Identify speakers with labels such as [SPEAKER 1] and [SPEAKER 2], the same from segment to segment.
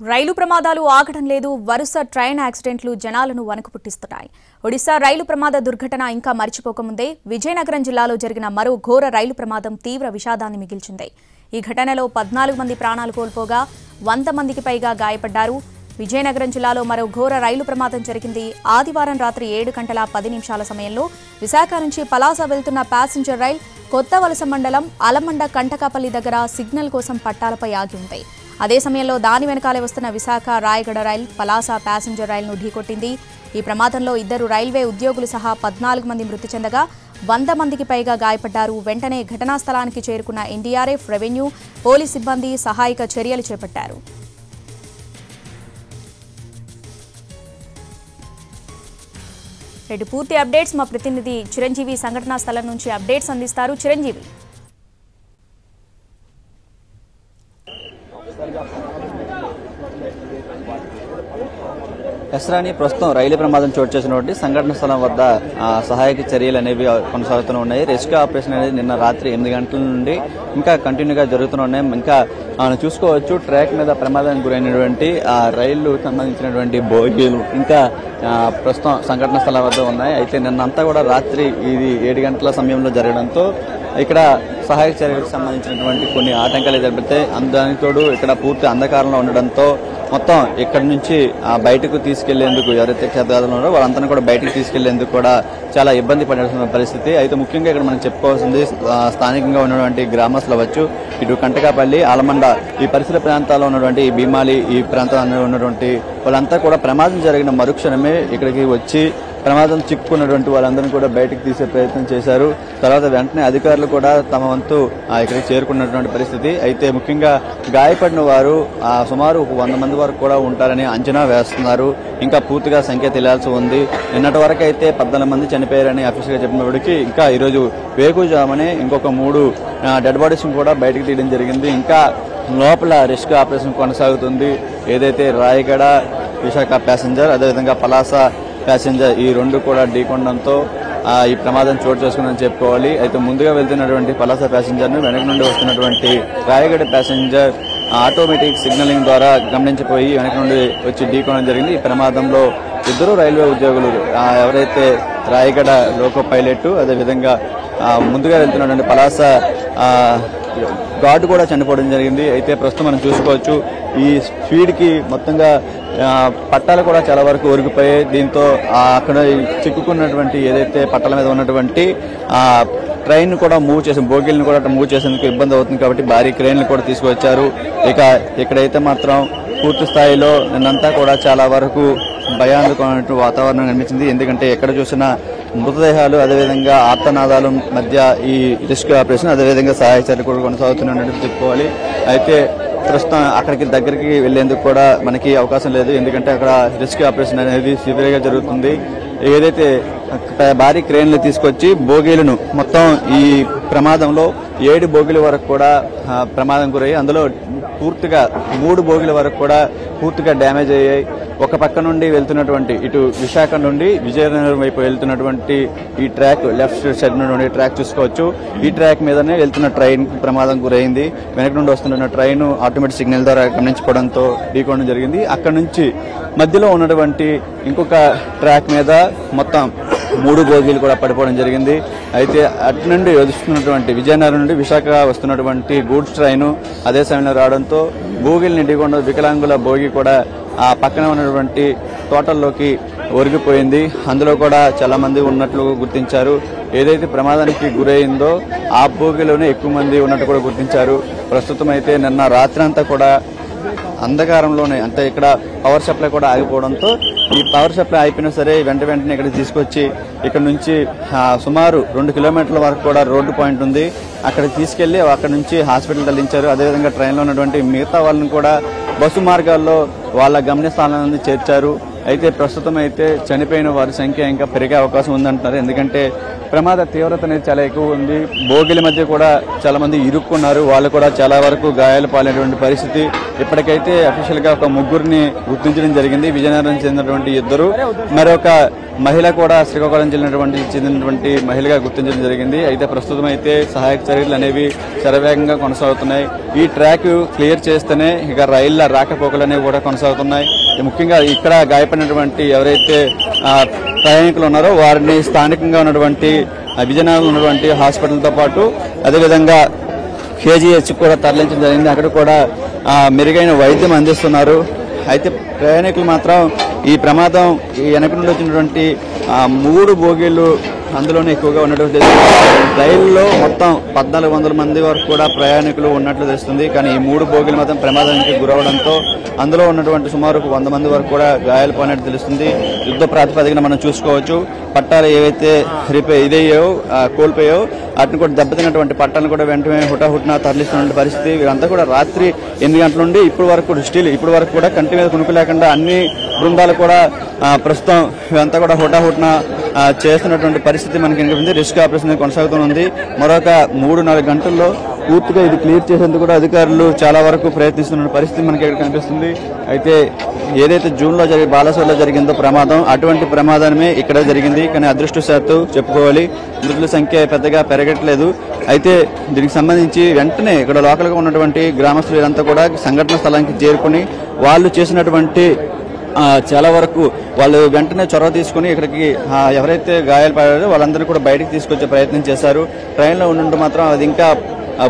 [SPEAKER 1] రైలు ప్రమాదాలు ఆగడం లేదు వరుస ట్రైన్ యాక్సిడెంట్లు జనాలను వణుకు పుట్టిస్తున్నాయి. ఒడిశా రైలు ప్రమాద దుర్ఘటన ఇంకా మరిచిపోకముందే విజయనగరం జిల్లాలో జరిగిన మరో ఘోర రైలు ప్రమాదం తీవ్ర విషాదాన్ని మిగిల్చింది. ఈ ఘటనలో పద్నాలుగు మంది ప్రాణాలు కోల్పోగా వంద మందికి పైగా గాయపడ్డారు. విజయనగరం జిల్లాలో మరో ఘోర రైలు ప్రమాదం జరిగింది. ఆదివారం రాత్రి ఏడు గంటల పది నిమిషాల సమయంలో విశాఖ నుంచి పలాస వెళ్తున్న ప్యాసింజర్ రైల్ కొత్త వలస మండలం అలమండ కంటకాపల్లి దగ్గర సిగ్నల్ కోసం పట్టాలపై ఆగి ఉంది. అదే సమయంలో దాని వెనకాలే వస్తున్న విశాఖ రాయగడ రైల్ పలాస ప్యాసింజర్ రైలును ఢీకొట్టింది. ఈ ప్రమాదంలో ఇద్దరు రైల్వే ఉద్యోగులు సహా పద్నాలుగు మంది మృతి చెందగా వంద మందికి పైగా గాయపడ్డారు. వెంటనే ఘటనా స్థలానికి చేరుకున్న ఎన్డీఆర్ఎఫ్ రెవెన్యూ పోలీస్ సిబ్బంది సహాయక చర్యలు చేపట్టారు. రెండు పూర్తి అప్డేట్స్. మా ప్రతినిధి చిరంజీవి సంఘటనా స్థలం నుంచి అప్డేట్స్ అందిస్తారు. చిరంజీవి.
[SPEAKER 2] ఎస్రాని ప్రస్తుతం రైలు ప్రమాదం చోటు చేసినటువంటి సంఘటన స్థలం వద్ద సహాయక చర్యలు అనేవి కొనసాగుతూ ఉన్నాయి. రెస్క్యూ ఆపరేషన్ అనేది నిన్న రాత్రి ఎనిమిది గంటల నుండి ఇంకా కంటిన్యూగా జరుగుతున్నాయి ఉన్నాయి. ఇంకా చూసుకోవచ్చు ట్రాక్ మీద ప్రమాదానికి గురైనటువంటి ఆ సంబంధించినటువంటి బోగీలు ఇంకా ప్రస్తుతం సంఘటన స్థలం వద్ద ఉన్నాయి. అయితే నిన్నంతా కూడా రాత్రి ఇది ఏడు గంటల సమయంలో జరగడంతో ఇక్కడ సహాయక చర్యలకు సంబంధించినటువంటి కొన్ని ఆటంకాలు జరిపితే దానికి తోడు ఇక్కడ పూర్తి అంధకారంలో ఉండడంతో మొత్తం ఇక్కడి నుంచి బయటకు తీసుకెళ్ళేందుకు ఎవరైతే క్షేత్రాలు ఉన్నారో వాళ్ళంతా కూడా బయటకు తీసుకెళ్ళేందుకు కూడా చాలా ఇబ్బంది పడాల్సిన పరిస్థితి. అయితే ముఖ్యంగా ఇక్కడ మనం చెప్పుకోవాల్సింది స్థానికంగా ఉన్నటువంటి గ్రామస్తులు అవ్వచ్చు. ఇటు కంటకాపల్లి ఆలమండ ఈ పరిసర ప్రాంతాల్లో ఉన్నటువంటి ఈ భీమాలి ఈ ప్రాంతాల్లో ఉన్నటువంటి వాళ్ళంతా కూడా ప్రమాదం జరిగిన మరుక్షణమే ఇక్కడికి వచ్చి ప్రమాదం చిక్కుకున్నటువంటి వాళ్ళందరినీ కూడా బయటకు తీసే ప్రయత్నం చేశారు. తర్వాత వెంటనే అధికారులు కూడా తమ వంతు ఆ, ఇక్కడికి చేరుకున్నటువంటి పరిస్థితి. అయితే ముఖ్యంగా గాయపడిన వారు ఆ, సుమారు ఒక వంద మంది వరకు కూడా ఉంటారని అంచనా వేస్తున్నారు. ఇంకా పూర్తిగా సంఖ్య తెలియాల్సి ఉంది. నిన్నటి వరకు అయితే పద్నాలుగు మంది చనిపోయారని అఫీషియల్గా చెప్పినప్పటికీ ఇంకా ఈరోజు వేకుజామనే ఇంకొక మూడు డెడ్ బాడీస్ కూడా బయటకు తీయడం జరిగింది. ఇంకా లోపల రెస్క్యూ ఆపరేషన్ కొనసాగుతుంది. ఏదైతే రాయగడ విశాఖ ప్యాసింజర్ అదేవిధంగా పలాస ప్యాసింజర్ ఈ రెండు కూడా ఢీకొనడంతో ఈ ప్రమాదం చోటు చేసుకుందని చెప్పుకోవాలి. అయితే ముందుగా వెళ్తున్నటువంటి పలాస ప్యాసింజర్ను వెనక నుండి వస్తున్నటువంటి రాయగడ ప్యాసింజర్ ఆటోమేటిక్ సిగ్నలింగ్ ద్వారా గమనించిపోయి వెనక నుండి వచ్చి ఢీకొనడం జరిగింది. ఈ ప్రమాదంలో ఇద్దరు రైల్వే ఉద్యోగులు ఎవరైతే రాయగడ లోకో పైలట్ అదేవిధంగా ముందుగా వెళ్తున్నటువంటి పలాస గార్డు కూడా చనిపోవడం జరిగింది. అయితే ప్రస్తుతం మనం చూసుకోవచ్చు ఈ స్పీడ్కి మొత్తంగా పట్టాలు కూడా చాలా వరకు ఒరిగిపోయాయి. దీంతో అక్కడ చిక్కుకున్నటువంటి ఏదైతే పట్టాల మీద ఉన్నటువంటి ఆ ట్రైన్ కూడా మూవ్ చేసి బోగిల్ని కూడా మూవ్ చేసేందుకు ఇబ్బంది అవుతుంది కాబట్టి భారీ క్రెయిన్లు కూడా తీసుకొచ్చారు ఇక ఇక్కడైతే మాత్రం పూర్తి స్థాయిలో నిన్నంతా కూడా చాలా వరకు భయాందోళన వాతావరణం కనిపించింది ఎందుకంటే ఎక్కడ చూసినా మృతదేహాలు అదేవిధంగా ఆర్తనాదాలు మధ్య ఈ రెస్క్యూ ఆపరేషన్ అదేవిధంగా సహాయ చర్యలు కూడా కొనసాగుతున్నట్టు చెప్పుకోవాలి. అయితే ప్రస్తుతం అక్కడికి దగ్గరికి వెళ్ళేందుకు కూడా మనకి అవకాశం లేదు. ఎందుకంటే అక్కడ రెస్క్యూ ఆపరేషన్ అనేది సివియర్గా జరుగుతుంది. ఏదైతే భారీ క్రేన్లు తీసుకొచ్చి బోగీలను మొత్తం ఈ ప్రమాదంలో ఏడు బోగిల వరకు కూడా ప్రమాదం గురయ్యి అందులో పూర్తిగా మూడు బోగిల వరకు కూడా పూర్తిగా డ్యామేజ్ అయ్యాయి. ఒక పక్క నుండి వెళ్తున్నటువంటి ఇటు విశాఖ నుండి విజయనగరం వైపు వెళ్తున్నటువంటి ఈ ట్రాక్ లెఫ్ట్ సైడ్ నుండి ట్రాక్ చూసుకోవచ్చు. ఈ ట్రాక్ మీదనే వెళ్తున్న ట్రైన్ ప్రమాదం గురైంది. వెనక నుండి వస్తున్న ట్రైన్ ఆటోమేటిక్ సిగ్నల్ ద్వారా గమనించుకోవడంతో ఢీకోవడం జరిగింది. అక్కడ నుంచి మధ్యలో ఉన్నటువంటి ఇంకొక ట్రాక్ మీద మొత్తం మూడు బోగీలు కూడా పడిపోవడం జరిగింది. అయితే అటు నుండి వస్తున్నటువంటి విజయనగరం నుండి విశాఖ వస్తున్నటువంటి గూడ్స్ ట్రైన్ అదే సమయంలో రావడంతో బోగీలు నిండికొండ వికలాంగుల బోగి కూడా ఆ పక్కన ఉన్నటువంటి తోటల్లోకి ఒరిగిపోయింది. అందులో కూడా చాలా మంది ఉన్నట్లు గుర్తించారు. ఏదైతే ప్రమాదానికి గురైందో ఆ బోగిలోనే ఎక్కువ మంది ఉన్నట్టు కూడా గుర్తించారు. ప్రస్తుతం అయితే నిన్న రాత్రంతా కూడా అంధకారంలోనే అంటే ఇక్కడ పవర్ సప్లై కూడా ఆగిపోవడంతో ఈ పవర్ సప్లై అయిపోయినా సరే వెంట వెంటనే ఇక్కడ తీసుకొచ్చి ఇక్కడ నుంచి సుమారు రెండు కిలోమీటర్ల వరకు కూడా రోడ్డు పాయింట్ ఉంది. అక్కడ తీసుకెళ్ళి అక్కడ నుంచి హాస్పిటల్ తరలించారు. అదేవిధంగా ట్రైన్లో ఉన్నటువంటి మిగతా వాళ్ళని కూడా బస్సు మార్గాల్లో వాళ్ళ గమ్యస్థానాన్ని చేర్చారు. అయితే ప్రస్తుతం అయితే చనిపోయిన వారి సంఖ్య ఇంకా పెరిగే అవకాశం ఉందంటున్నారు. ఎందుకంటే ప్రమాద తీవ్రత అనేది చాలా ఎక్కువ ఉంది. బోగిల మధ్య కూడా చాలా మంది ఇరుక్కున్నారు. వాళ్ళు కూడా చాలా వరకు గాయాలు పాలైనటువంటి పరిస్థితి. ఇప్పటికైతే అఫీషియల్గా ఒక ముగ్గురిని గుర్తించడం జరిగింది. విజయనగరం చెందినటువంటి ఇద్దరు. మరొక మహిళ కూడా శ్రీకాకుళం చెందినటువంటి చెందినటువంటి మహిళగా గుర్తించడం జరిగింది. అయితే ప్రస్తుతం అయితే సహాయక చర్యలు అనేవి శరవేగంగా కొనసాగుతున్నాయి. ఈ ట్రాక్ క్లియర్ చేస్తేనే ఇక రైళ్ళ రాకపోకలు అనేవి కూడా కొనసాగుతున్నాయి. ముఖ్యంగా ఇక్కడ గాయపడినటువంటి ఎవరైతే ప్రయాణికులు ఉన్నారో వారిని స్థానికంగా ఉన్నటువంటి విజయనగరంలో ఉన్నటువంటి హాస్పిటల్తో పాటు అదేవిధంగా కేజీహెచ్ కూడా తరలించడం జరిగింది. అక్కడ కూడా మెరుగైన వైద్యం అందిస్తున్నారు. అయితే ప్రయాణికులు మాత్రం ఈ ప్రమాదం ఈ వెనక నుండి వచ్చినటువంటి మూడు బోగీలు అందులోనే ఎక్కువగా ఉన్నటువంటి రైల్లో మొత్తం పద్నాలుగు వందల మంది వరకు కూడా ప్రయాణికులు ఉన్నట్లు తెలుస్తుంది. కానీ ఈ మూడు బోగీలు మాత్రం ప్రమాదానికి గురవడంతో అందులో ఉన్నటువంటి సుమారు వంద మంది వరకు కూడా గాయాలు పోయినట్టు తెలుస్తుంది. యుద్ధ ప్రాతిపదికన మనం చూసుకోవచ్చు. పట్టాలు ఏవైతే రిపే ఇదయ్యో కోల్పోయాయో కోల్పోయో వాటిని కూడా దెబ్బతిన్నటువంటి పట్టాలను కూడా వెంటనే హుటాహుటిన తరలిస్తున్న పరిస్థితి. వీరంతా కూడా రాత్రి ఎనిమిది గంటల నుండి ఇప్పటి వరకు స్టిల్ ఇప్పటి వరకు కూడా కంటి మీద కునుకు లేకుండా అన్ని బృందాలు కూడా ప్రస్తుతం ఇవంతా కూడా హుటాహుటిన చేస్తున్నటువంటి పరిస్థితి మనకి కనిపిస్తుంది రిస్క్ ఆపరేషన్ అనేది కొనసాగుతుంది మరొక మూడు నాలుగు గంటల్లో పూర్తిగా ఇది క్లియర్ చేసేందుకు కూడా అధికారులు చాలా వరకు ప్రయత్నిస్తున్న పరిస్థితి మనకి ఇక్కడ కనిపిస్తుంది. అయితే ఏదైతే జూన్లో జరిగి బాలసూర్లో జరిగిందో ప్రమాదం అటువంటి ప్రమాదమే ఇక్కడ జరిగింది. కానీ అదృష్టశాత్తు చెప్పుకోవాలి మృతుల సంఖ్య పెద్దగా పెరగట్లేదు. అయితే దీనికి సంబంధించి వెంటనే ఇక్కడ లోకల్గా ఉన్నటువంటి గ్రామస్తులు ఇదంతా కూడా సంఘటన స్థలానికి చేరుకుని వాళ్ళు చేసినటువంటి చాలా వరకు వాళ్ళు వెంటనే చొరవ తీసుకుని ఇక్కడికి ఎవరైతే గాయాలు పడారో వాళ్ళందరూ కూడా బయటకు తీసుకొచ్చే ప్రయత్నం చేశారు. ట్రైన్లో ఉండుంటూ మాత్రం అది ఇంకా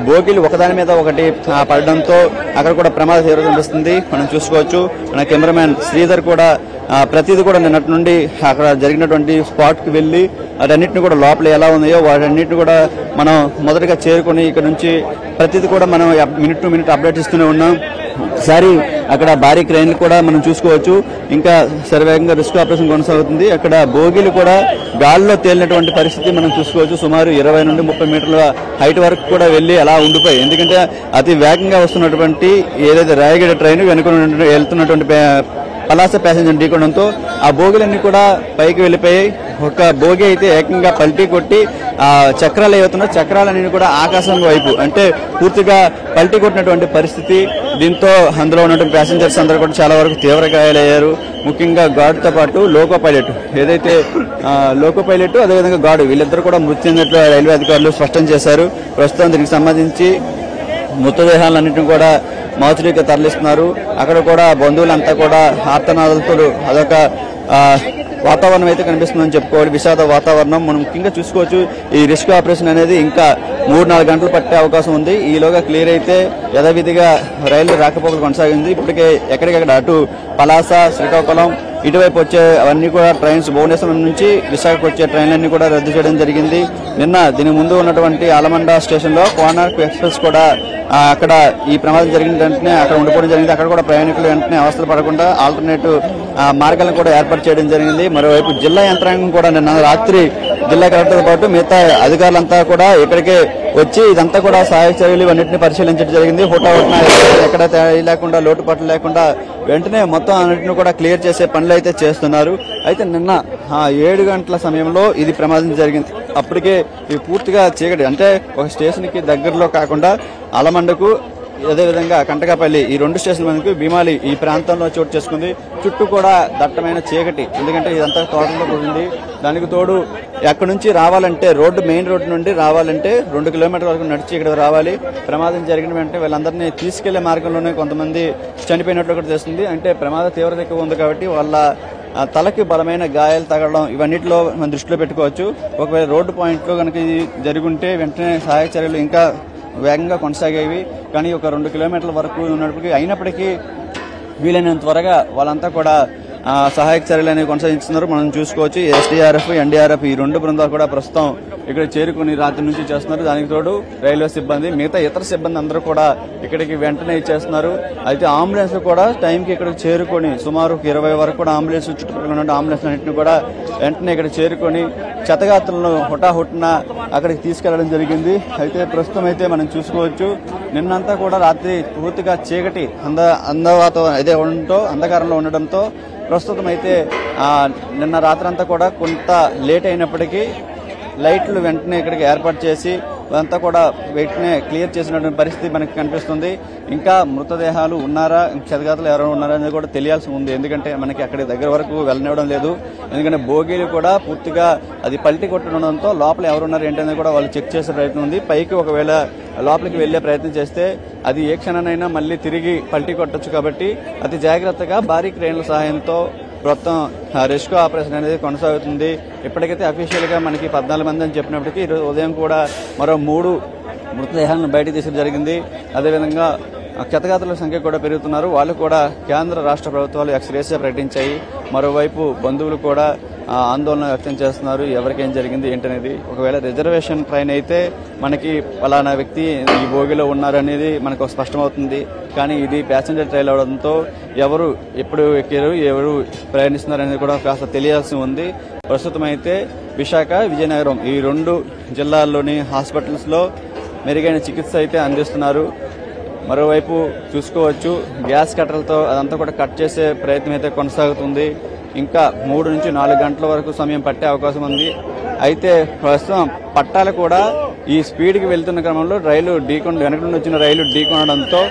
[SPEAKER 2] బోగీలు ఒకదాని మీద ఒకటి పడడంతో అక్కడ కూడా ప్రమాద తీవ్రత కనిపిస్తుంది మనం చూసుకోవచ్చు. మన కెమెరామ్యాన్ శ్రీధర్ కూడా ప్రతిదీ కూడా నిన్నటి నుండి అక్కడ జరిగినటువంటి స్పాట్కి వెళ్ళి వాటన్నిటిని కూడా లోపల ఎలా ఉన్నాయో వాటన్నిటిని కూడా మనం మొదటగా చేరుకొని ఇక్కడ నుంచి ప్రతిదీ కూడా మనం మినిట్ టు మినిట్ అప్డేట్ ఇస్తూనే ఉన్నాం. ఒకసారి అక్కడ భారీ క్రైన్లు కూడా మనం చూసుకోవచ్చు. ఇంకా శరవేగంగా రిస్క్ ఆపరేషన్ కొనసాగుతుంది. అక్కడ బోగీలు కూడా గాల్లో తేలినటువంటి పరిస్థితి మనం చూసుకోవచ్చు. సుమారు ఇరవై నుండి ముప్పై మీటర్ల హైట్ వరకు కూడా వెళ్ళి అలా ఉండిపోయి ఎందుకంటే అతి వేగంగా వస్తున్నటువంటి ఏదైతే రాయగడ ట్రైన్ వెనుక వెళ్తున్నటువంటి పలాస ప్యాసింజర్ ఢీకొనడంతో ఆ బోగులన్నీ కూడా పైకి వెళ్ళిపోయాయి ఒక భోగి అయితే ఏకంగా పల్టీ కొట్టి ఆ చక్రాలు ఏవైతున్నాయో చక్రాలన్నీ కూడా ఆకాశం వైపు అంటే పూర్తిగా పల్టీ కొట్టినటువంటి పరిస్థితి. దీంతో అందులో ఉన్నటువంటి ప్యాసింజర్స్ అందరూ కూడా చాలా వరకు తీవ్ర గాయాలయ్యారు. ముఖ్యంగా గార్డ్తో పాటు లోకో పైలట్ ఏదైతే లోకో పైలట్ అదేవిధంగా గాడు వీళ్ళిద్దరు కూడా మృతి చెందినట్లు రైల్వే అధికారులు స్పష్టం చేశారు. ప్రస్తుతం దీనికి సంబంధించి మృతదేహాలన్నింటినీ కూడా మౌతుడికి తరలిస్తున్నారు. అక్కడ కూడా బంధువులంతా కూడా ఆర్తనాదాలతో అదొక వాతావరణం అయితే కనిపిస్తుందని చెప్పుకోవాలి. విషాద వాతావరణం. మనం ముఖ్యంగా చూసుకోవచ్చు ఈ రిస్క్ ఆపరేషన్ అనేది ఇంకా మూడు నాలుగు గంటలు పట్టే అవకాశం ఉంది. ఈలోగా క్లియర్ అయితే యథావిధిగా రైలు రాకపోకలు కొనసాగింది. ఇప్పటికే ఎక్కడికక్కడ అటు పలాస శ్రీకాకుళం ఇటువైపు వచ్చే అవన్నీ కూడా ట్రైన్స్ భువనేశ్వరం నుంచి విశాఖకు వచ్చే ట్రైన్లన్నీ కూడా రద్దు చేయడం జరిగింది. నిన్న దీని ముందు ఉన్నటువంటి ఆలమండ స్టేషన్లో కోనార్క్ ఎక్స్ప్రెస్ కూడా అక్కడ ఈ ప్రమాదం జరిగిన వెంటనే అక్కడ ఉండిపోవడం జరిగింది. అక్కడ కూడా ప్రయాణికులు వెంటనే అవస్థలు పడకుండా ఆల్టర్నేటివ్ మార్గాలను కూడా ఏర్పాటు చేయడం జరిగింది. మరోవైపు జిల్లా యంత్రాంగం కూడా నిన్న రాత్రి జిల్లా కలెక్టర్తో పాటు మిగతా అధికారులంతా కూడా ఇక్కడికే వచ్చి ఇదంతా కూడా సహాయక చర్యలు ఇవన్నింటినీ పరిశీలించడం జరిగింది. హుటా ఎక్కడ తేడా లేకుండా లోటుపాట్లు లేకుండా వెంటనే మొత్తం అన్నింటిని కూడా క్లియర్ చేసే పనులు అయితే చేస్తున్నారు. అయితే నిన్న ఆ ఏడు గంటల సమయంలో ఇది ప్రమాదం జరిగింది. అప్పటికే ఇది పూర్తిగా చీకటి అంటే ఒక స్టేషన్కి దగ్గరలో కాకుండా అలమండకు అదేవిధంగా కంటకాపల్లి ఈ రెండు స్టేషన్ల మనకు భీమాలి ఈ ప్రాంతంలో చోటు చేసుకుంది. చుట్టూ కూడా దట్టమైన చీకటి. ఎందుకంటే ఇదంతా తోటలో కూడింది. దానికి తోడు ఎక్కడి నుంచి రావాలంటే రోడ్డు మెయిన్ రోడ్డు నుండి రావాలంటే రెండు కిలోమీటర్ల వరకు నడిచి ఇక్కడ రావాలి. ప్రమాదం జరిగిన వెంటనే వీళ్ళందరినీ తీసుకెళ్ళే మార్గంలోనే కొంతమంది చనిపోయినట్లు కూడా తెలుస్తుంది. అంటే ప్రమాద తీవ్రత ఎక్కువ ఉంది కాబట్టి వాళ్ళ తలకి బలమైన గాయాలు తగలడం ఇవన్నిటిలో మనం దృష్టిలో పెట్టుకోవచ్చు. ఒకవేళ రోడ్డు పాయింట్లో కనుక ఇది జరుగుంటే వెంటనే సహాయ చర్యలు ఇంకా వేగంగా కొనసాగేవి. కానీ ఒక రెండు కిలోమీటర్ల వరకు ఉన్నప్పటికీ అయినప్పటికీ వీలైనంత త్వరగా వాళ్ళంతా కూడా సహాయక చర్యలు అనేవి కొనసాగిస్తున్నారు. మనం చూసుకోవచ్చు ఎస్డీఆర్ఎఫ్ ఎన్డీఆర్ఎఫ్ ఈ రెండు బృందాలు కూడా ప్రస్తుతం ఇక్కడ చేరుకుని రాత్రి నుంచి చేస్తున్నారు. దానికి తోడు రైల్వే సిబ్బంది మిగతా ఇతర సిబ్బంది అందరూ కూడా ఇక్కడికి వెంటనే ఇచ్చేస్తున్నారు అయితే అంబులెన్స్ కూడా టైంకి ఇక్కడికి చేరుకొని సుమారు ఇరవై వరకు కూడా అంబులెన్స్ చుట్టుపక్కల ఉన్న అంబులెన్స్ అన్నింటిని కూడా వెంటనే ఇక్కడ చేరుకొని చెత్తగాత్రులను హుటాహుటిన అక్కడికి తీసుకెళ్ళడం జరిగింది. అయితే ప్రస్తుతం అయితే మనం చూసుకోవచ్చు నిన్నంతా కూడా రాత్రి పూర్తిగా చీకటి అంద అందవాతో అదే ఉండటం ఉండటంతో అంధకారంలో ఉండడంతో ప్రస్తుతం అయితే నిన్న రాత్రి అంతా కూడా కొంత లేట్ అయినప్పటికీ లైట్లు వెంటనే ఇక్కడికి ఏర్పాటు చేసి అదంతా కూడా వెంటనే క్లియర్ చేసినటువంటి పరిస్థితి మనకి కనిపిస్తుంది. ఇంకా మృతదేహాలు ఉన్నారా? క్షతగాతలు ఎవరైనా ఉన్నారా అనేది కూడా తెలియాల్సి ఉంది. ఎందుకంటే మనకి అక్కడి దగ్గర వరకు వెళ్ళనివ్వడం లేదు. ఎందుకంటే బోగీలు కూడా పూర్తిగా అది పల్టీ కొట్టడంతో లోపల ఎవరున్నారు ఏంటనేది కూడా వాళ్ళు చెక్ చేసే ప్రయత్నం ఉంది. పైకి ఒకవేళ లోపలికి వెళ్ళే ప్రయత్నం చేస్తే అది ఏ క్షణానైనా మళ్ళీ తిరిగి పల్టీ కొట్టచ్చు కాబట్టి అతి జాగ్రత్తగా భారీ క్రేన్ల సహాయంతో మొత్తం ఆ, రెస్క్యూ ఆపరేషన్ అనేది కొనసాగుతుంది. ఇప్పటికైతే అఫీషియల్గా మనకి పద్నాలుగు మంది అని చెప్పినప్పటికీ ఈరోజు ఉదయం కూడా మరో మూడు మృతదేహాలను బయటకు తీసడం జరిగింది. అదేవిధంగా క్షతగాతుల సంఖ్య కూడా పెరుగుతున్నారు. వాళ్ళు కూడా కేంద్ర రాష్ట్ర ప్రభుత్వాలు ఎక్స్రేస్గా ప్రకటించాయి. మరోవైపు బంధువులు కూడా ఆందోళన వ్యక్తం చేస్తున్నారు. ఎవరికేం జరిగింది ఏంటనేది. ఒకవేళ రిజర్వేషన్ ట్రైన్ అయితే మనకి ఫలానా వ్యక్తి ఈ భోగిలో ఉన్నారు అనేది మనకు స్పష్టమవుతుంది. కానీ ఇది ప్యాసింజర్ ట్రైన్ అవడంతో ఎవరు ఎప్పుడు ఎక్కారు ఎవరు ప్రయాణిస్తున్నారు అనేది కూడా కాస్త తెలియాల్సి ఉంది. ప్రస్తుతం అయితే విశాఖ విజయనగరం ఈ రెండు జిల్లాల్లోని హాస్పిటల్స్లో మెరుగైన చికిత్స అయితే అందిస్తున్నారు. మరోవైపు చూసుకోవచ్చు గ్యాస్ కట్టలతో అదంతా కూడా కట్ చేసే ప్రయత్నం అయితే కొనసాగుతుంది. ఇంకా మూడు నుంచి నాలుగు గంటల వరకు సమయం పట్టే అవకాశం ఉంది. అయితే ప్రస్తుతం పట్టాలు కూడా ఈ స్పీడ్కి వెళ్తున్న క్రమంలో రైలు ఢీకొండ వెనక నుండి వచ్చిన రైలు ఢీకొనడంతో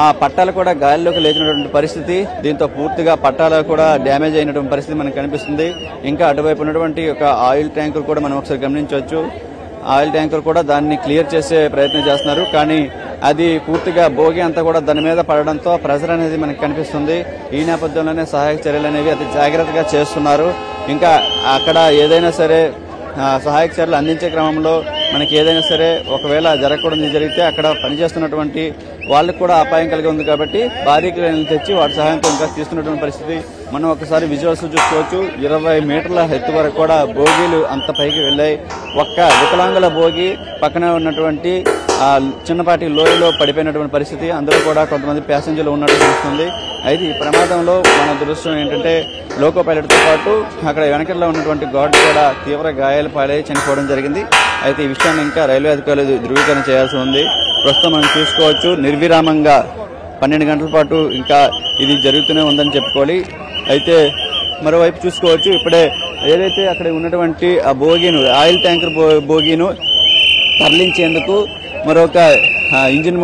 [SPEAKER 2] ఆ పట్టాలు కూడా గాలిలోకి లేచినటువంటి పరిస్థితి. దీంతో పూర్తిగా పట్టాలు కూడా డ్యామేజ్ అయినటువంటి పరిస్థితి మనకు కనిపిస్తుంది. ఇంకా అటువైపు ఉన్నటువంటి ఒక ఆయిల్ ట్యాంకులు కూడా మనం ఒకసారి గమనించవచ్చు. ఆయిల్ ట్యాంకర్ కూడా దాన్ని క్లియర్ చేసే ప్రయత్నం చేస్తున్నారు. కానీ అది పూర్తిగా భోగి అంతా కూడా దాని మీద పడడంతో ప్రెజర్ అనేది మనకు కనిపిస్తుంది. ఈ నేపథ్యంలోనే సహాయక చర్యలు అనేవి అతి జాగ్రత్తగా చేస్తున్నారు. ఇంకా అక్కడ ఏదైనా సరే సహాయక చర్యలు అందించే క్రమంలో మనకి ఏదైనా సరే ఒకవేళ జరగకూడదు జరిగితే అక్కడ పనిచేస్తున్నటువంటి వాళ్ళకు కూడా అపాయం కలిగి ఉంది కాబట్టి భారీ క్రేన్లు తెచ్చి వాటి సహాయంతో ఇంకా తీస్తున్నటువంటి పరిస్థితి. మనం ఒకసారి విజువల్స్ చూసుకోవచ్చు. ఇరవై మీటర్ల ఎత్తు వరకు కూడా బోగీలు అంత పైకి వెళ్ళాయి. ఒక్క వికలాంగుల భోగి పక్కనే ఉన్నటువంటి చిన్నపాటి లోయలో పడిపోయినటువంటి పరిస్థితి. అందులో కూడా కొంతమంది ప్యాసింజర్లు ఉన్నట్టు తెలుస్తుంది. అయితే ఈ ప్రమాదంలో మన దురదృష్టం ఏంటంటే లోకో పైలట్తో పాటు అక్కడ వెనకల్లో ఉన్నటువంటి గార్డు కూడా తీవ్ర గాయాలు పాలై చనిపోవడం జరిగింది. అయితే ఈ విషయాన్ని ఇంకా రైల్వే అధికారులు ధృవీకరణ చేయాల్సి ఉంది. ప్రస్తుతం మనం చూసుకోవచ్చు నిర్విరామంగా పన్నెండు గంటల పాటు ఇంకా ఇది జరుగుతూనే ఉందని చెప్పుకోవాలి. అయితే మరోవైపు చూసుకోవచ్చు ఇప్పుడే ఏదైతే అక్కడ ఉన్నటువంటి ఆ బోగీను ఆయిల్ ట్యాంకర్ బో- బోగీను తరలించేందుకు మరొక ఇంజిన్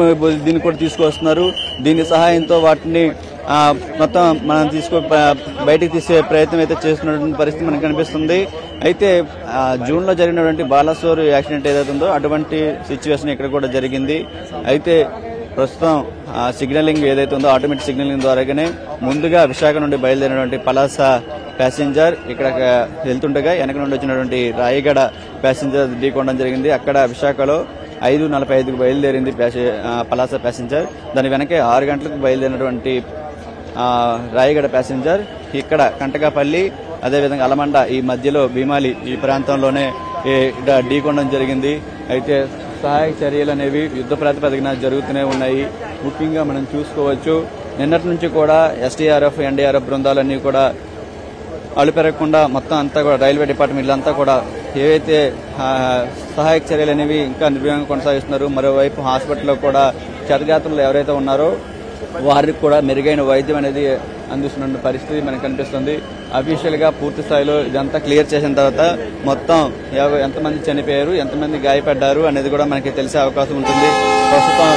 [SPEAKER 2] దీన్ని కూడా తీసుకొస్తున్నారు దీని సహాయంతో వాటిని మొత్తం మనం తీసుకో బయటికి తీసే ప్రయత్నం అయితే చేస్తున్నటువంటి పరిస్థితి మనకు కనిపిస్తుంది. అయితే జూన్లో జరిగినటువంటి బాలాసోర్ యాక్సిడెంట్ ఏదైతే ఉందో అటువంటి సిచ్యువేషన్ ఇక్కడ కూడా జరిగింది. అయితే ప్రస్తుతం ఆ సిగ్నలింగ్ ఏదైతే ఉందో ఆటోమేటిక్ సిగ్నలింగ్ ద్వారానే ముందుగా విశాఖ నుండి బయలుదేరినటువంటి పలాస ప్యాసింజర్ ఇక్కడ వెళ్తుండగా వెనక నుండి వచ్చినటువంటి రాయగడ ప్యాసింజర్ ఢీకొనడం జరిగింది. అక్కడ విశాఖలో ఐదు నలభై ఐదుకు బయలుదేరింది ప్యాసే పలాస ప్యాసింజర్. దాని వెనకే ఆరు గంటలకు బయలుదేరినటువంటి రాయగడ ప్యాసింజర్. ఇక్కడ కంటకాపల్లి అదేవిధంగా అలమండ ఈ మధ్యలో భీమాలి ఈ ప్రాంతంలోనే ఢీకొండం ఢీకొనడం జరిగింది. అయితే సహాయక చర్యలు అనేవి యుద్ధ ప్రాతిపదికన జరుగుతూనే ఉన్నాయి. ముఖ్యంగా మనం చూసుకోవచ్చు నిన్నటి నుంచి కూడా ఎస్టీఆర్ఎఫ్ ఎన్డీఆర్ఎఫ్ బృందాలన్నీ కూడా అలుపెరగకుండా మొత్తం అంతా కూడా రైల్వే డిపార్ట్మెంట్ అంతా కూడా ఏవైతే సహాయక చర్యలు అనేవి ఇంకా నిర్వహంగా కొనసాగిస్తున్నారు మరోవైపు హాస్పిటల్లో కూడా క్షతగాత్రులు ఎవరైతే ఉన్నారో వారికి కూడా మెరుగైన వైద్యం అనేది అందిస్తున్న పరిస్థితి మనకు కనిపిస్తుంది. అఫీషియల్గా పూర్తి స్థాయిలో ఇదంతా క్లియర్ చేసిన తర్వాత మొత్తం ఎంతమంది చనిపోయారు ఎంతమంది గాయపడ్డారు అనేది కూడా మనకి తెలిసే అవకాశం ఉంటుంది. ప్రస్తుతం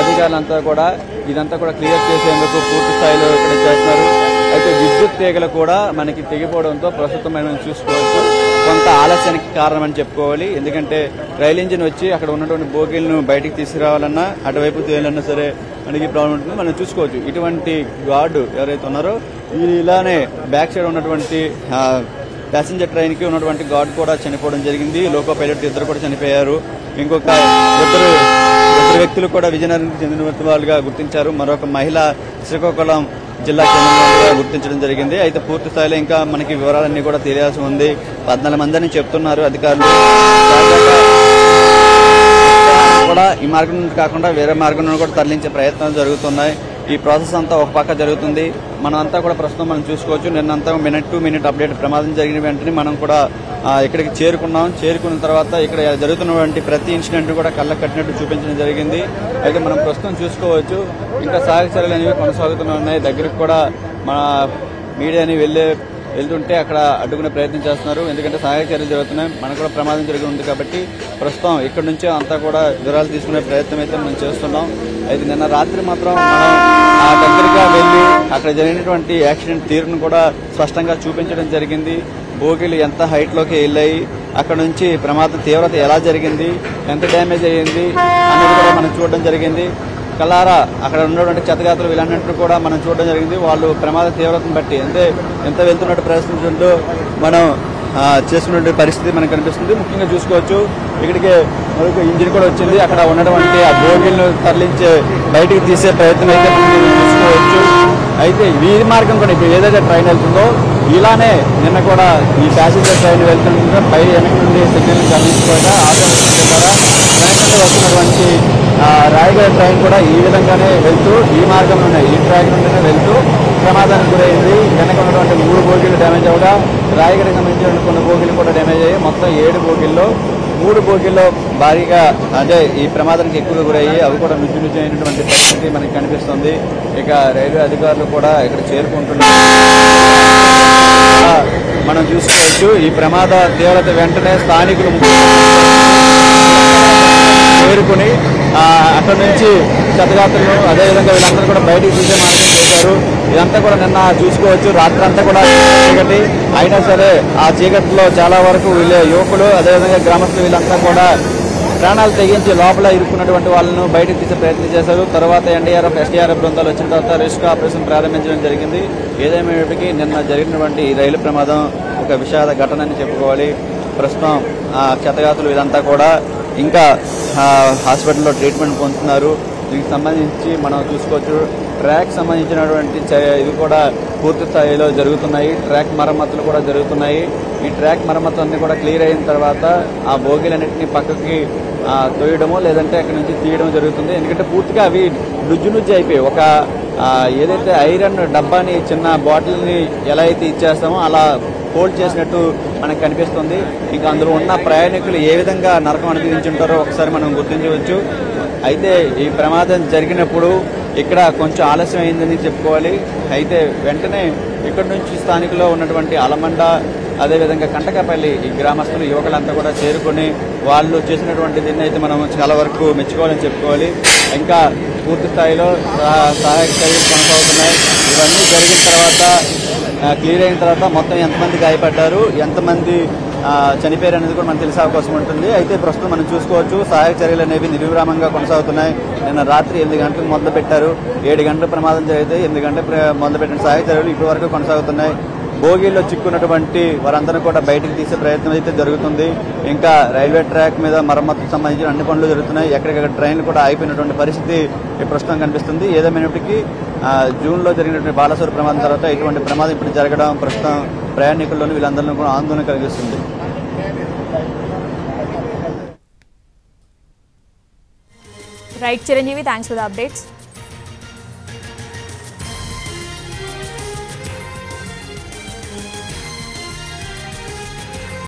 [SPEAKER 2] అధికారులంతా కూడా ఇదంతా కూడా క్లియర్ చేసేందుకు పూర్తి స్థాయిలో ఇక్కడ చేస్తున్నారు. అయితే విద్యుత్ తీగలు కూడా మనకి తెగిపోవడంతో ప్రస్తుతం మనం చూసుకోవచ్చు. కొంత ఆలస్యానికి కారణం అని చెప్పుకోవాలి. ఎందుకంటే రైలు ఇంజిన్ వచ్చి అక్కడ ఉన్నటువంటి బోగీలను బయటికి తీసుకురావాలన్నా అటువైపు తేలన్నా సరే మనకి ప్రాబ్లం ఉంటుంది. మనం చూసుకోవచ్చు. ఇటువంటి గార్డు ఎవరైతే ఉన్నారో ఇలానే బ్యాక్ సైడ్ ఉన్నటువంటి ప్యాసింజర్ ట్రైన్కి ఉన్నటువంటి గార్డ్ కూడా చనిపోవడం జరిగింది. లోకో పైలట్ ఇద్దరు కూడా చనిపోయారు. ఇంకొక ఇద్దరు ఇద్దరు వ్యక్తులు కూడా విజయనగరం చెందిన వాళ్ళుగా గుర్తించారు. మరొక మహిళ శ్రీకాకుళం జిల్లా కేంద్రంగా గుర్తించడం జరిగింది. అయితే పూర్తి స్థాయిలో ఇంకా మనకి వివరాలన్నీ కూడా తెలియాల్సి ఉంది. పద్నాలుగు మంది అని చెప్తున్నారు అధికారులు. కూడా ఈ మార్గం నుండి కాకుండా వేరే మార్గం నుండి కూడా తరలించే ప్రయత్నాలు జరుగుతున్నాయి. ఈ ప్రాసెస్ అంతా ఒక పక్క జరుగుతుంది. మనమంతా కూడా ప్రస్తుతం మనం చూసుకోవచ్చు. నిన్నంతా మినిట్ టు మినిట్ అప్డేట్ ప్రమాదం జరిగిన వెంటనే మనం కూడా ఇక్కడికి చేరుకున్నాం. చేరుకున్న తర్వాత ఇక్కడ జరుగుతున్నటువంటి ప్రతి ఇన్సిడెంట్ కూడా కళ్ళకు కట్టినట్టు చూపించడం జరిగింది. అయితే మనం ప్రస్తుతం చూసుకోవచ్చు. ఇంకా సహాయక చర్యలు అనేవి కొనసాగుతూనే ఉన్నాయి. దగ్గరికి కూడా మన మీడియాని వెళ్ళే వెళ్తుంటే అక్కడ అడ్డుకునే ప్రయత్నం చేస్తున్నారు. ఎందుకంటే సహాయక చర్యలు జరుగుతున్నాయి. మనకు కూడా ప్రమాదం జరిగి ఉంది కాబట్టి ప్రస్తుతం ఇక్కడ నుంచే అంతా కూడా వివరాలు తీసుకునే ప్రయత్నం అయితే మనం చేస్తున్నాం. అయితే నిన్న రాత్రి మాత్రం మనం ఆ దగ్గరగా వెళ్ళి అక్కడ జరిగినటువంటి యాక్సిడెంట్ తీరును కూడా స్పష్టంగా చూపించడం జరిగింది. బోగిలు ఎంత హైట్లోకి వెళ్ళాయి అక్కడ నుంచి ప్రమాదం తీవ్రత ఎలా జరిగింది ఎంత డ్యామేజ్ అయ్యింది అనేది కూడా మనం చూడడం జరిగింది. కలారా అక్కడ ఉన్నటువంటి చెత్తగాతులు వీళ్ళన్నింటినీ కూడా మనం చూడడం జరిగింది. వాళ్ళు ప్రమాద తీవ్రతను బట్టి అంటే ఎంత వెళ్తున్నట్టు ప్రదర్శించుంటూ మనం చేస్తున్నటువంటి పరిస్థితి మనకు కనిపిస్తుంది. ముఖ్యంగా చూసుకోవచ్చు ఇక్కడికి మరొక ఇంజిన్ కూడా వచ్చింది. అక్కడ ఉన్నటువంటి ఆ బోగిలను తరలించే బయటికి తీసే ప్రయత్నం అయితే చూసుకోవచ్చు అయితే వీధి మార్గం కూడా ఇప్పుడు ఏదైతే ట్రైన్ వెళ్తుందో ఇలానే నిన్న కూడా ఈ ప్యాసింజర్ ట్రైన్ వెళ్తుంటే పై వెనక నుండి సిగ్నల్ గమనించుకోగా ఆటో ద్వారా వెనక నుండి వస్తున్నటువంటి రాయగడ ట్రైన్ కూడా ఈ విధంగానే వెళ్తూ ఈ మార్గంలోనే ఈ ట్రాక్ నుండినే వెళ్తూ ప్రమాదానికి గురైంది. వెనక ఉన్నటువంటి మూడు బోగీలు డ్యామేజ్ అవగా రాయగడ గమనించినటువంటి కొన్ని బోగీలు కూడా డ్యామేజ్ అయ్యాయి. మొత్తం ఏడు బోగీల్లో మూడు బోగీల్లో భారీగా అంటే ఈ ప్రమాదానికి ఎక్కువగా గురయ్యి అవి కూడా నుజ్జు నుజ్జు అయినటువంటి పరిస్థితి మనకి కనిపిస్తుంది. ఇక రైల్వే అధికారులు కూడా ఇక్కడ చేరుకుంటున్నారు. మనం చూసుకోవచ్చు ఈ ప్రమాద తీవ్రత వెంటనే స్థానికులు చేరుకుని అక్కడ నుంచి చెత్తగాత్రులు అదేవిధంగా వీళ్ళందరూ కూడా బయటికి తీసే మార్గం చేశారు. ఇదంతా కూడా నిన్న చూసుకోవచ్చు. రాత్రి అంతా కూడా చీకటి. అయినా సరే ఆ చీకటిలో చాలా వరకు వీళ్ళే యువకులు అదేవిధంగా గ్రామస్తులు వీళ్ళంతా కూడా ప్రాణాలు తెగించి లోపల ఇరుక్కున్నటువంటి వాళ్ళను బయటకు తీసే ప్రయత్నం చేశారు. తర్వాత ఎన్డీఆర్ఎఫ్ ఎస్డీఆర్ఎఫ్ బృందాలు వచ్చిన తర్వాత రెస్క్యూ ఆపరేషన్ ప్రారంభించడం జరిగింది. ఏదేమైనప్పటికీ నిన్న జరిగినటువంటి ఈ రైలు ప్రమాదం ఒక విషాద ఘటన అని చెప్పుకోవాలి. ప్రస్తుతం ఆ క్షతగాతులు ఇదంతా కూడా ఇంకా హాస్పిటల్లో ట్రీట్మెంట్ పొందుతున్నారు. దీనికి సంబంధించి మనం చూసుకోవచ్చు. ట్రాక్ సంబంధించినటువంటి ఇవి కూడా పూర్తి స్థాయిలో జరుగుతున్నాయి. ట్రాక్ మరమ్మతులు కూడా జరుగుతున్నాయి. ఈ ట్రాక్ మరమ్మతులు అన్ని కూడా క్లియర్ అయిన తర్వాత ఆ బోగీలన్నింటినీ పక్కకి తోయడము లేదంటే అక్కడి నుంచి తీయడం జరుగుతుంది. ఎందుకంటే పూర్తిగా అవి నుజ్జు నుజ్జు అయిపోయి ఒక ఏదైతే ఐరన్ డబ్బాని చిన్న బాటిల్ని ఎలా అయితే ఇచ్చేస్తామో అలా హోల్డ్ చేసినట్టు మనకు కనిపిస్తుంది. ఇంకా అందులో ఉన్న ప్రయాణికులు ఏ విధంగా నరకం అనుభవించుంటారో ఒకసారి మనం గుర్తించవచ్చు. అయితే ఈ ప్రమాదం జరిగినప్పుడు ఇక్కడ కొంచెం ఆలస్యం అయిందని చెప్పుకోవాలి. అయితే వెంటనే ఇక్కడ నుంచి స్థానికులో ఉన్నటువంటి అలమండ అదేవిధంగా కంటకపల్లి ఈ గ్రామస్తులు యువకులంతా కూడా చేరుకొని వాళ్ళు చేసినటువంటి దీన్ని అయితే మనం చాలా వరకు మెచ్చుకోవాలని చెప్పుకోవాలి. ఇంకా పూర్తి స్థాయిలో సహాయక చర్యలు కొనసాగుతున్నాయి. ఇవన్నీ జరిగిన తర్వాత క్లియర్ అయిన తర్వాత మొత్తం ఎంతమంది గాయపడ్డారు ఎంతమంది చనిపోయారు అనేది కూడా మనకు తెలిసే అవకాశం ఉంటుంది. అయితే ప్రస్తుతం మనం చూసుకోవచ్చు సహాయక చర్యలు అనేవి నిర్విరామంగా కొనసాగుతున్నాయి. నిన్న రాత్రి ఎనిమిది గంటలకు మొదలు పెట్టారు ఏడు గంటల ప్రమాదం జరిగితే ఎనిమిది గంటల మొదలు పెట్టిన సహాయక చర్యలు ఇప్పటి వరకు కొనసాగుతున్నాయి. బోగీల్లో చిక్కున్నటువంటి వారందరూ కూడా బయటకు తీసే ప్రయత్నం అయితే జరుగుతుంది. ఇంకా రైల్వే ట్రాక్ మీద మరమ్మతుకు సంబంధించిన అన్ని పనులు జరుగుతున్నాయి. ఎక్కడికక్కడ ట్రైన్లు కూడా ఆగిపోయినటువంటి పరిస్థితి ప్రస్తుతం కనిపిస్తుంది. ఏదేమైనప్పటికీ జూన్లో జరిగినటువంటి బాలసూరు ప్రమాదం తర్వాత ఇటువంటి ప్రమాదం ఇప్పుడు జరగడం ప్రస్తుతం ప్రయాణికుల్లోని వీళ్ళందరినీ కూడా ఆందోళన కలిగిస్తుంది.
[SPEAKER 1] Right Chiranjeevi thanks for the updates